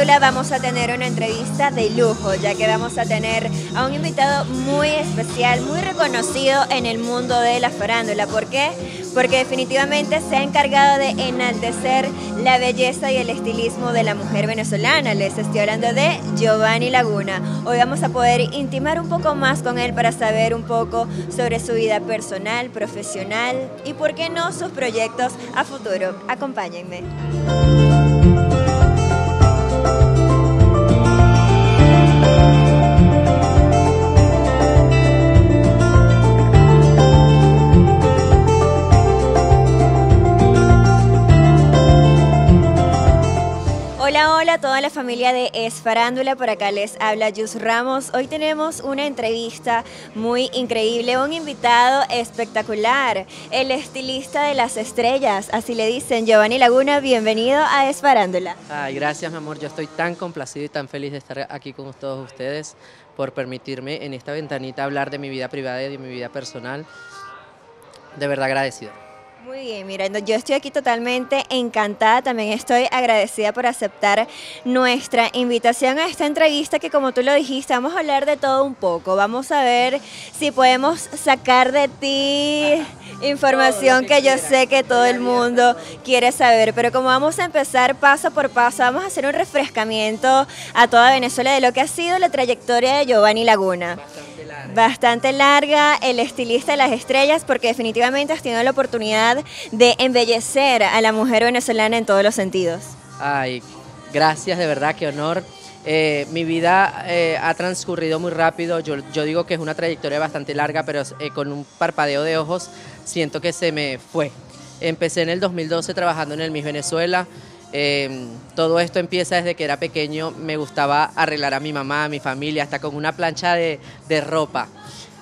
farándula vamos a tener una entrevista de lujo, ya que vamos a tener a un invitado muy especial, muy reconocido en el mundo de la farándula. ¿Por qué? Porque definitivamente se ha encargado de enaltecer la belleza y el estilismo de la mujer venezolana. Les estoy hablando de Giovanni Laguna. Hoy vamos a poder intimar un poco más con él para saber un poco sobre su vida personal, profesional y, por qué no, sus proyectos a futuro. Acompáñenme. Familia de Esfarándula, por acá les habla Jus Ramos. Hoy tenemos una entrevista muy increíble, un invitado espectacular, el estilista de las estrellas, así le dicen, Giovanni Laguna, bienvenido a Esfarándula. Ay, gracias mi amor, yo estoy tan complacido y tan feliz de estar aquí con todos ustedes por permitirme en esta ventanita hablar de mi vida privada y de mi vida personal. De verdad agradecido. Muy bien, mira, yo estoy aquí totalmente encantada, también estoy agradecida por aceptar nuestra invitación a esta entrevista que como tú lo dijiste, vamos a hablar de todo un poco, vamos a ver si podemos sacar de ti información que, yo sé que todo el mundo quiere saber, pero como vamos a empezar paso por paso, vamos a hacer un refrescamiento a toda Venezuela de lo que ha sido la trayectoria de Giovanni Laguna. Bastante larga, el estilista de las estrellas, porque definitivamente has tenido la oportunidad de embellecer a la mujer venezolana en todos los sentidos. Ay, gracias, de verdad, qué honor. Eh, mi vida eh, ha transcurrido muy rápido, yo, digo que es una trayectoria bastante larga, pero eh, con un parpadeo de ojos siento que se me fue. Empecé en el 2012 trabajando en el Miss Venezuela, Em, todo esto empieza desde que era pequeño, me gustaba arreglar a mi mamá, a mi familia, hasta con una plancha de, ropa.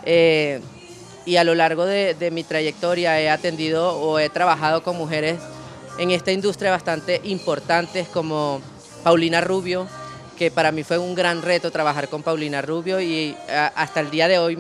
Eh, y a lo largo de, mi trayectoria he atendido o he trabajado con mujeres en esta industria bastante importantes como Paulina Rubio, que para mí fue un gran reto trabajar con Paulina Rubio y hasta el día de hoy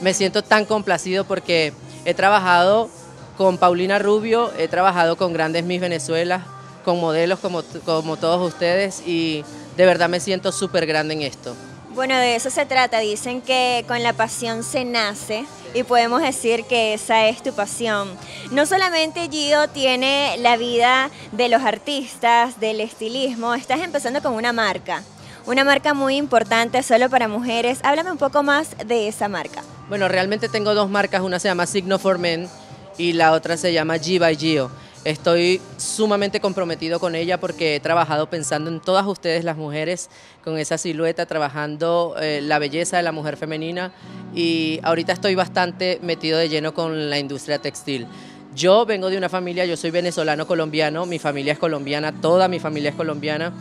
me siento tan complacido porque he trabajado con Paulina Rubio, he trabajado con grandes Miss Venezuela, con modelos como, como todos ustedes y de verdad me siento súper grande en esto. Bueno, de eso se trata. Dicen que con la pasión se nace y podemos decir que esa es tu pasión. No solamente Gio tiene la vida de los artistas, del estilismo, estás empezando con una marca. Una marca muy importante solo para mujeres. Háblame un poco más de esa marca. Bueno, realmente tengo dos marcas. Una se llama Signo for Men y la otra se llama G by Gio. Estoy sumamente comprometido con ella porque he trabajado pensando en todas ustedes las mujeres con esa silueta, trabajando eh, la belleza de la mujer femenina y ahorita estoy bastante metido de lleno con la industria textil. Yo vengo de una familia, yo soy venezolano colombiano, mi familia es colombiana, toda mi familia es colombiana.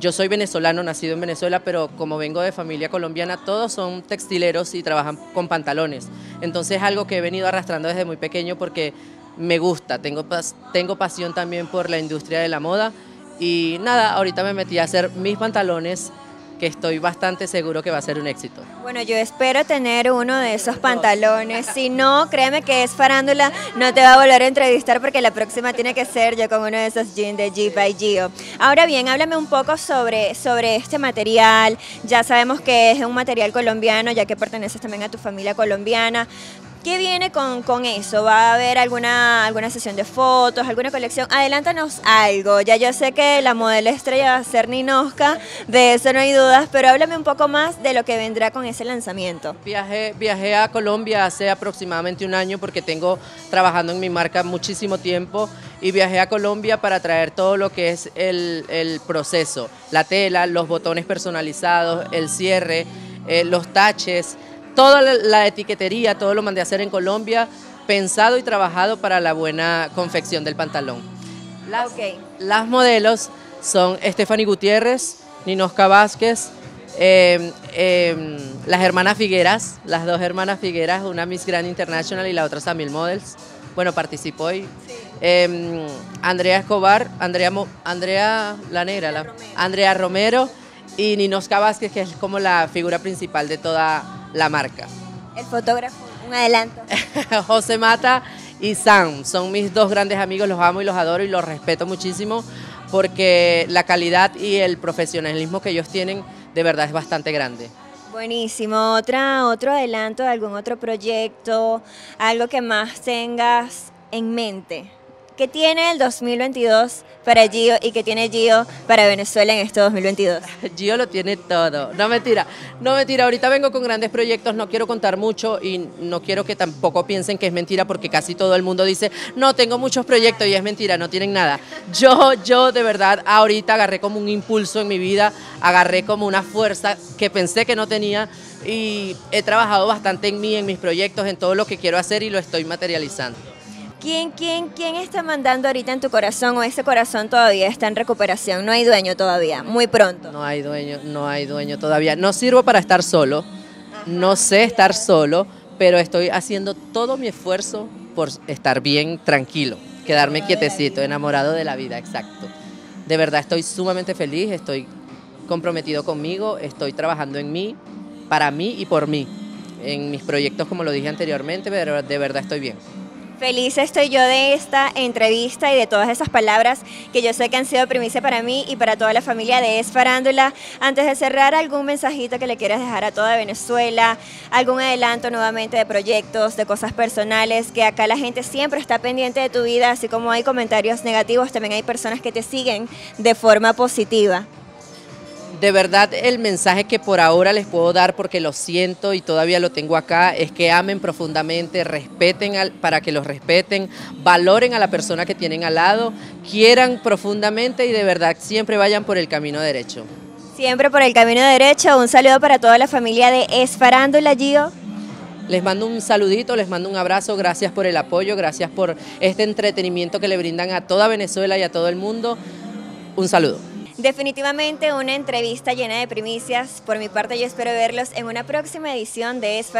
Yo soy venezolano, nacido en Venezuela, pero como vengo de familia colombiana, todos son textileros y trabajan con pantalones. Entonces es algo que he venido arrastrando desde muy pequeño porque me gusta, tengo, tengo pasión también por la industria de la moda y nada, ahorita me metí a hacer mis pantalones que estoy bastante seguro que va a ser un éxito. Bueno, yo espero tener uno de esos pantalones. Si no, créeme que es farándula, no te va a volver a entrevistar porque la próxima tiene que ser yo con uno de esos jeans de G by Gio. Ahora bien, háblame un poco sobre, sobre este material. Ya sabemos que es un material colombiano, ya que perteneces también a tu familia colombiana. ¿Qué viene con, con, eso? ¿Va a haber alguna, alguna sesión de fotos, alguna colección? Adelántanos algo. Ya yo sé que la modelo estrella va a ser Ninoska, de eso no hay dudas, pero háblame un poco más de lo que vendrá con ese lanzamiento. Viajé, viajé a Colombia hace aproximadamente un año porque tengo trabajando en mi marca muchísimo tiempo y viajé a Colombia para traer todo lo que es el, el proceso, la tela, los botones personalizados, el cierre, eh, los taches toda la etiquetería, todo lo mandé a hacer en Colombia, pensado y trabajado para la buena confección del pantalón. Las, las modelos son Stephanie Gutiérrez, Ninosca Vázquez, em, em, las hermanas Figueras, las dos hermanas Figueras, una Miss Grand International y la otra Samil Models. Bueno, participó hoy. Em, Andrea Escobar, Andrea, Andrea La Negra, Andrea Romero y Ninosca Vázquez, que es como la figura principal de toda la marca. El fotógrafo, un adelanto. José Mata y Sam. Son mis dos grandes amigos, los amo y los adoro y los respeto muchísimo porque la calidad y el profesionalismo que ellos tienen de verdad es bastante grande. Buenísimo. Otra, otro adelanto de algún otro proyecto, algo que más tengas en mente. ¿Qué tiene el 2022 para Gio y qué tiene Gio para Venezuela en este 2022? Gio lo tiene todo. No mentira, no mentira. Ahorita vengo con grandes proyectos, no quiero contar mucho y no quiero que tampoco piensen que es mentira porque casi todo el mundo dice, no, tengo muchos proyectos y es mentira, no tienen nada. Yo, yo de verdad ahorita agarré como un impulso en mi vida, agarré como una fuerza que pensé que no tenía y he trabajado bastante en mí, en mis proyectos, en todo lo que quiero hacer y lo estoy materializando. ¿Quién, quién, quién está mandando ahorita en tu corazón o ese corazón todavía está en recuperación? No hay dueño todavía, muy pronto. No hay dueño, no hay dueño todavía. No sirvo para estar solo, no sé estar solo, pero estoy haciendo todo mi esfuerzo por estar bien tranquilo, quedarme quietecito, enamorado de la vida, exacto. De verdad estoy sumamente feliz, estoy comprometido conmigo, estoy trabajando en mí, para mí y por mí, en mis proyectos como lo dije anteriormente, pero de verdad estoy bien. Feliz estoy yo de esta entrevista y de todas esas palabras que yo sé que han sido primicia para mí y para toda la familia de Es Farándula. Antes de cerrar, algún mensajito que le quieras dejar a toda Venezuela, algún adelanto nuevamente de proyectos, de cosas personales, que acá la gente siempre está pendiente de tu vida, así como hay comentarios negativos, también hay personas que te siguen de forma positiva de verdad el mensaje que por ahora les puedo dar, porque lo siento y todavía lo tengo acá, es que amen profundamente, respeten al, para que los respeten, valoren a la persona que tienen al lado, quieran profundamente y de verdad siempre vayan por el camino derecho. Siempre por el camino derecho. Un saludo para toda la familia de Esfarándula, Gio. Les mando un saludito, les mando un abrazo, gracias por el apoyo, gracias por este entretenimiento que le brindan a toda Venezuela y a todo el mundo. Un saludo. Definitivamente una entrevista llena de primicias. Por mi parte yo espero verlos en una próxima edición de Es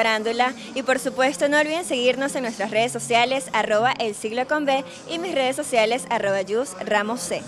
y por supuesto no olviden seguirnos en nuestras redes sociales arroba el siglo con B y mis redes sociales arroba Ramos C.